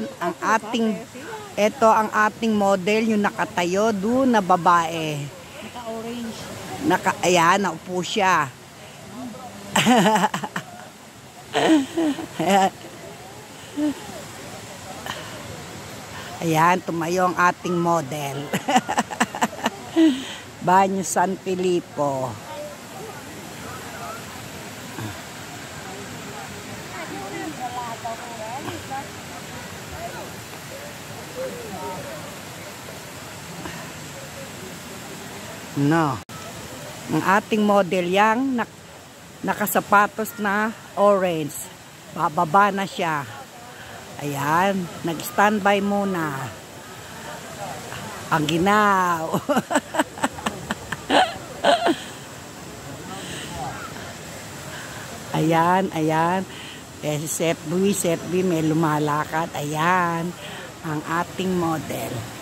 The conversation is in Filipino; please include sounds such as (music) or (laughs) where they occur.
ang ating ito ang ating model yung nakatayo doon na babae. Naka-orange. Naka ayan, naupo siya. (laughs) ayan, tumayo ang ating model. (laughs) Banyo San Filipo. No. Ang ating model yang nak nakasapatos na orange. Bababa na siya. Ayan, nag-standby muna. Ang ginaw. (laughs) ayan, ayan. Eh, Seth B, Seth B may lumalakad. Ayan, ang ating model.